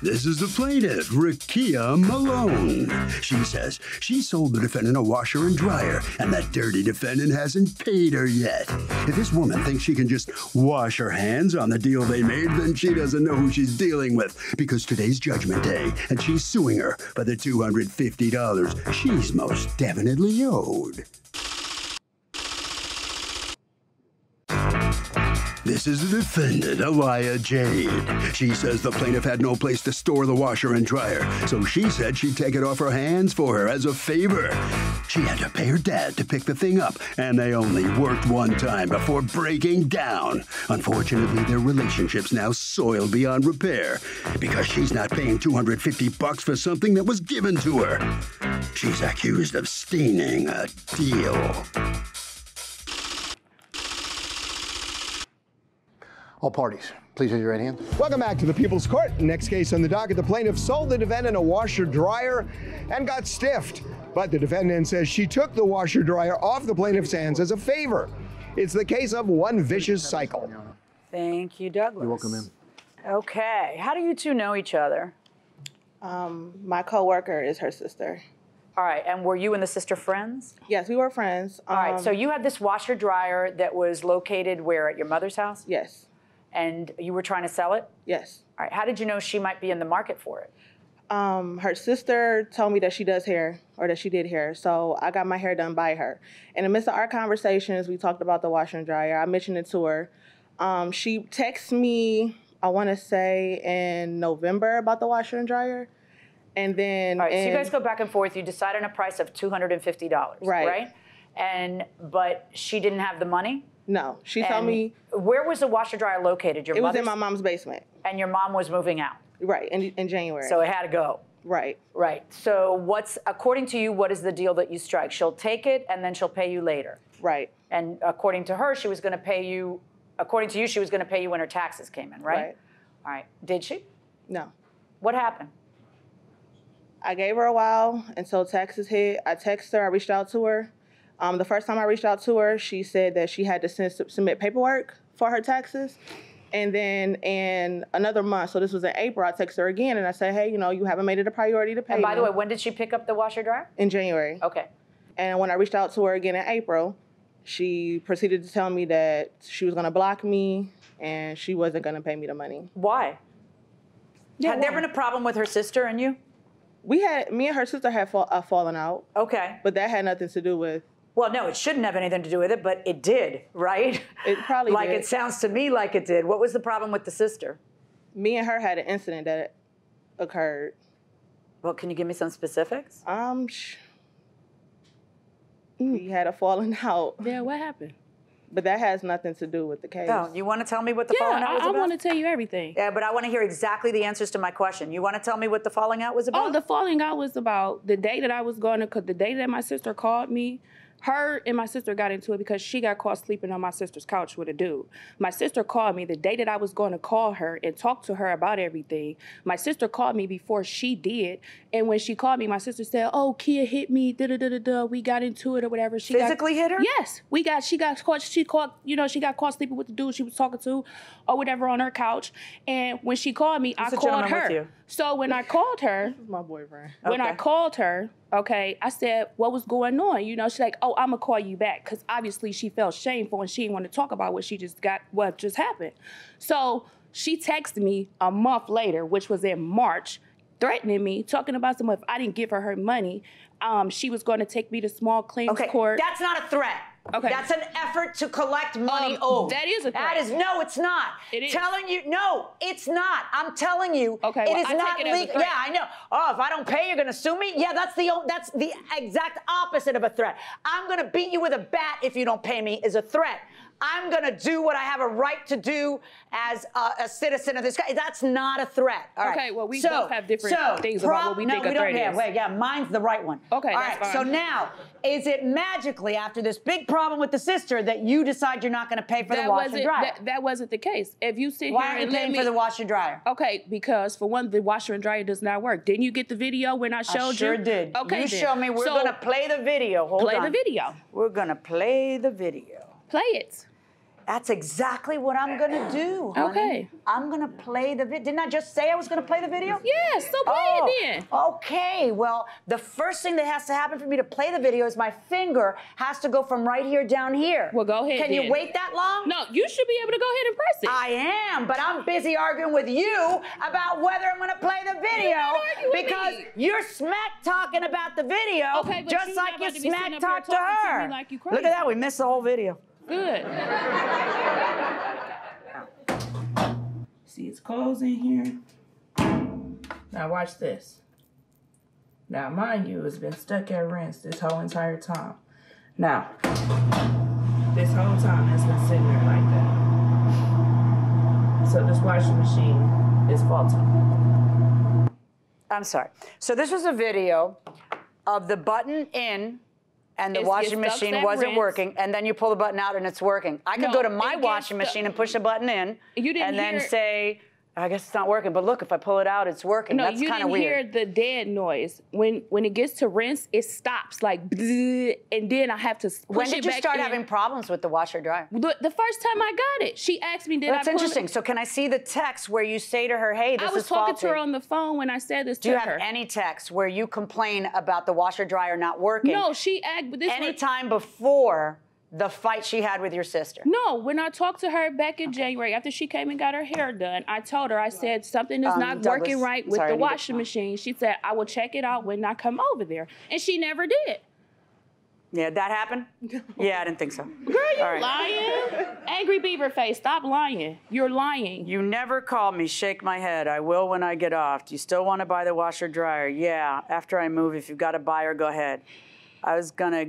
This is the plaintiff, Rakia Malone. She says she sold the defendant a washer and dryer, and that dirty defendant hasn't paid her yet. If this woman thinks she can just wash her hands on the deal they made, then she doesn't know who she's dealing with, because today's judgment day, and she's suing her for the $250 she's most definitely owed. This is the defendant, Elia Jade. She says the plaintiff had no place to store the washer and dryer, so she said she'd take it off her hands for her as a favor. She had to pay her dad to pick the thing up, and they only worked one time before breaking down. Unfortunately, their relationship's now soiled beyond repair because she's not paying 250 bucks for something that was given to her. She's accused of staining a deal. All parties, please raise your right hand. Welcome back to the People's Court. Next case on the docket, the plaintiff sold the defendant a washer dryer and got stiffed. But the defendant says she took the washer dryer off the plaintiff's hands as a favor. It's the case of one vicious cycle. Thank you, Douglas. You're welcome, ma'am. Okay, how do you two know each other? Um, my coworker is her sister. All right, and were you and the sister friends? Yes, we were friends. All right, so Um, you had this washer dryer that was located where at your mother's house? Yes, And you were trying to sell it? yes. All right, how did you know she might be in the market for it? Um, her sister told me that she does hair or that she did hair, so I got my hair done by her. In the midst of our conversations, we talked about the washer and dryer. I mentioned it to her. Um, she texts me, I want to say in November about the washer and dryer, and then All right, so you guys go back and forth. You decide on a price of $250, Right. right? And, but she didn't have the money? No, she told me Where was the washer dryer located? Your it was in my mom's basement. And your mom was moving out. Right in, in January. So it had to go. right. Right. So what's according to you, what is the deal that you strike? She'll take it and then she'll pay you later. Right. And according to her, she was going to pay you. According to you, she was going to pay you when her taxes came in, right? Right. All right. Did she? No. What happened? I gave her a while until taxes hit. I texted her. I reached out to her. Um, the first time I reached out to her, she said that she had to send, submit paperwork for her taxes. And then in another month, so this was in April, I texted her again and I said, hey, you know, you haven't made it a priority to pay And by the way, when did she pick up the washer dryer? in January. Okay. And when I reached out to her again in April, she proceeded to tell me that she was going to block me and she wasn't going to pay me the money. Why? Yeah, had there been a problem with her sister and you? We had, me and her sister had fall, uh, fallen out, Okay. but that had nothing to do with Well, no, it shouldn't have anything to do with it, but it did, right? It probably like did. it sounds to me like it did. What was the problem with the sister? me and her had an incident that occurred. Well, can you give me some specifics? Um, sh- we had a falling out, Yeah, what happened? but that has nothing to do with the case. No, you want to tell me what the Yeah, falling out was I, I about? want to tell you everything. Yeah, but I want to hear exactly the answers to my question. You want to tell me what the falling out was about? Oh, the falling out was about the day that I was going to, cause the day that my sister called me, her and my sister got into it because she got caught sleeping on my sister's couch with a dude. My sister called me the day that I was going to call her and talk to her about everything. My sister called me before she did, and when she called me, my sister said, "Oh, Kia hit me. Da da da da da. We got into it or whatever." She got- Physically hit her? Yes, we got. She got caught. She caught. You know, she got caught sleeping with the dude she was talking to, or whatever on her couch. And when she called me, I called gentleman with her. you. So when I called her, my boyfriend. when I called her, okay, I said, "What was going on?" You know, she's like, "Oh, I'm gonna call you back," because obviously she felt shameful and she didn't want to talk about what she just got, what just happened. So she texted me a month later, which was in March, threatening me, talking about some if I didn't give her her money, um, she was going to take me to small claims Okay, court. that's not a threat. Okay. That's an effort to collect money Um, owed. that is a threat. is no, it's not. It is. Telling you no, it's not. I'm telling you. Okay, it well, is I not it as a legal. Yeah, I know. Oh, if I don't pay, you're gonna sue me. Yeah, that's the that's the exact opposite of a threat. I'm gonna beat you with a bat if you don't pay me. Is a threat. I'm gonna do what I have a right to do as a, a citizen of this country. That's not a threat. All right. Okay, well, we so, both have different so, things about what we no, think a we don't threat have. is. Wait, yeah, mine's the right one. Okay, All right. right. So now, is it magically after this big problem with the sister that you decide you're not going to pay for the that washer wasn't dryer? that, that wasn't the case. If you sit Why here aren't you and paying me, for the washer dryer? Okay, because for one, the washer and dryer does not work. Didn't you get the video when I showed I sure you? did. Okay, you then. show me. We're So, going to play the video. Hold on. play on. the video. We're going to play the video. Play it. That's exactly what I'm gonna do. honey. Okay. I'm gonna play the video. Didn't I just say I was gonna play the video? Yes, so play Oh, it then. Okay, well, the first thing that has to happen for me to play the video is my finger has to go from right here down here. Well, go ahead Can you wait that long? No, you should be able to go ahead and press it. I am, but I'm busy arguing with you about whether I'm gonna play the video not arguing with because me. you're smack talking about the video Okay, just like you about to be smack sitting up talk to her. like you Look at that, we missed the whole video. Good. See, it's closing here. Now watch this. Now, mind you, it's been stuck at rinse this whole entire time. Now, this whole time it's been sitting there like that. So this washing machine is faulty. I'm sorry. So this was a video of the button in and the washing machine wasn't rinse. working, and then you pull the button out and it's working. I could No, go to my washing machine and push a button in, and then say, I guess it's not working. But look, if I pull it out, it's working. No, That's you kind of didn't weird. hear the dead noise. When when it gets to rinse, it stops like, and then I have to push when it did you back start in. having problems with the washer dryer? The, the first time I got it, she asked me, "Did That's I?" it- interesting. So can I see the text where you say to her, "Hey, this is I was is talking faulty." to her on the phone when I said this to her. Do to you have her. any text where you complain about the washer dryer not working? no, she asked. But this Any time before the fight she had with your sister? No, when I talked to her back in January after she came and got her hair done, I told her I said something is Um, not Douglas, working right with sorry, the washing machine. She said I will check it out when I come over there, and she never did. Yeah, that happened? Yeah, I didn't think so. Girl, you right. lying? Angry beaver face, stop lying. You're lying. You never call me, shake my head. I will when I get off. Do you still want to buy the washer dryer? Yeah, after I move, if you've got a buyer, go ahead. I was gonna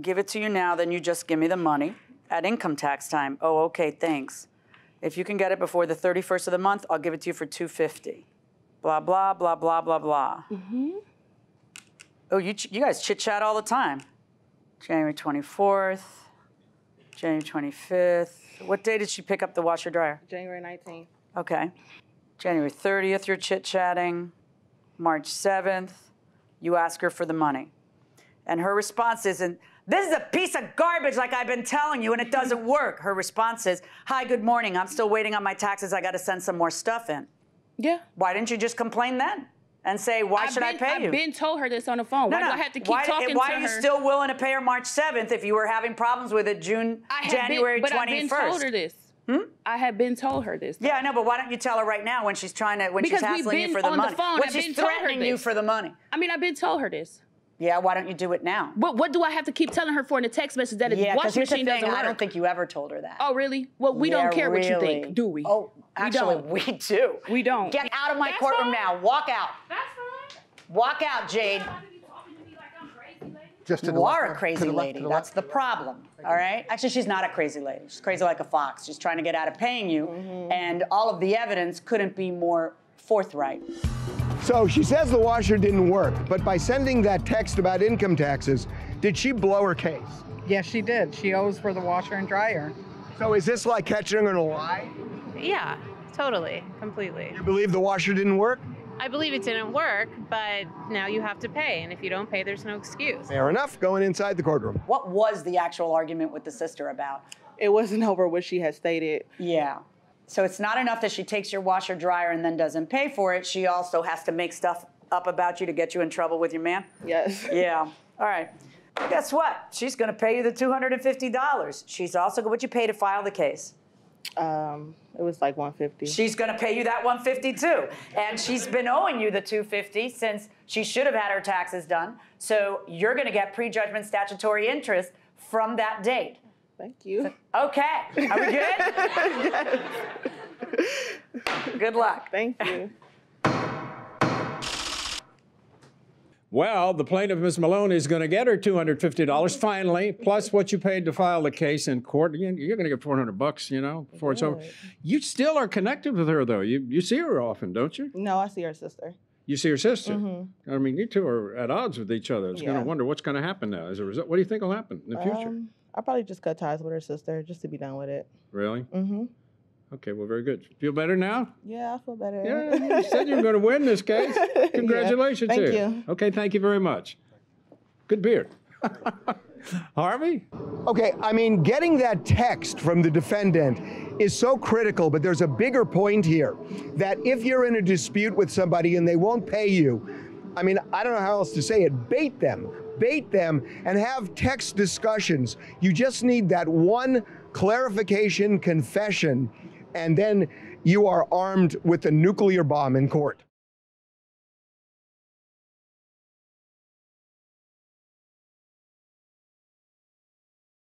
give it to you now, then you just give me the money at income tax time. Oh, okay, thanks. If you can get it before the 31st of the month, I'll give it to you for 250. Blah blah blah blah blah blah. Mm-hmm. Oh, you ch- you guys chit chat all the time. January 24th, January 25th. What day did she pick up the washer dryer? January 19th. Okay. January 30th, you're chit chatting. March 7th, you ask her for the money. And her response isn't, this is a piece of garbage like I've been telling you and it doesn't work. Her response is, hi, good morning. I'm still waiting on my taxes. I got to send some more stuff in. Yeah. Why didn't you just complain then and say, why I've should I been- pay you? I've been told her this on the phone. no, why no. do I have to keep why, talking why to are you still willing to pay her March 7th if you were having problems with it June, January been, but 21st? I've been told her this. Hmm? I have been told her this. Yeah, I know, but why don't you tell her right now when she's trying to when Because she's hassling you for the money on the phone. When I've she's been told her threatening you for the money. I mean, I've been told her this. Yeah, why don't you do it now? What what do I have to keep telling her for in a text message that a Yeah, because washing here's the machine thing. doesn't work? I don't think you ever told her that. Oh, really? Well, we Yeah, don't care what you think, do we? Oh, actually, don't. we do. We don't. Get out of my That's courtroom fine. now. Walk out. That's fine. Walk out, Jade. Just to You are there. a crazy To the left, lady. the That's the problem. All right. Actually, she's not a crazy lady. She's crazy like a fox. She's trying to get out of paying you, Mm-hmm. and all of the evidence couldn't be more forthright. So she says the washer didn't work, but by sending that text about income taxes, did she blow her case? Yes, she did. She owes for the washer and dryer. So is this like catching her in a lie? Yeah, totally, completely. You believe the washer didn't work? I believe it didn't work, but now you have to pay, and if you don't pay, there's no excuse. Fair enough. Going inside the courtroom. What was the actual argument with the sister about? It wasn't over what she had stated. Yeah. So it's not enough that she takes your washer dryer and then doesn't pay for it. She also has to make stuff up about you to get you in trouble with your man. Yes. Yeah. All right. Guess what? She's going to pay you the $250. She's also what you pay to file the case. Um, it was like 150. She's going to pay you that 150 too. And she's been owing you the 250 since she should have had her taxes done. So you're going to get prejudgment statutory interest from that date. Thank you. Okay. Are we good? Good luck. Thank you. Well, the plaintiff, Ms. Malone, is going to get her $250 finally, plus what you paid to file the case in court. You- You're going to get 400 bucks, you know, before it's over. You still are connected with her, though. You, you see her often, don't you? No, I see her sister. You see her sister. I mean, you two are at odds with each other. It's going to wonder what's going to happen now as a result. What do you think will happen in the future? Um, I'll probably just cut ties with her sister just to be done with it. really? Mm-hmm. Okay, well, very good. Feel better now? Yeah, I feel better. Yeah, you said you were going to win this case. Congratulations Thank to you. Okay, thank you very much. Good beard. Harvey? Okay, I mean, getting that text from the defendant is so critical, but there's a bigger point here that if you're in a dispute with somebody and they won't pay you, I mean, I don't know how else to say it, bait them, bait them, and have text discussions. You just need that one clarification confession, and then you are armed with a nuclear bomb in court.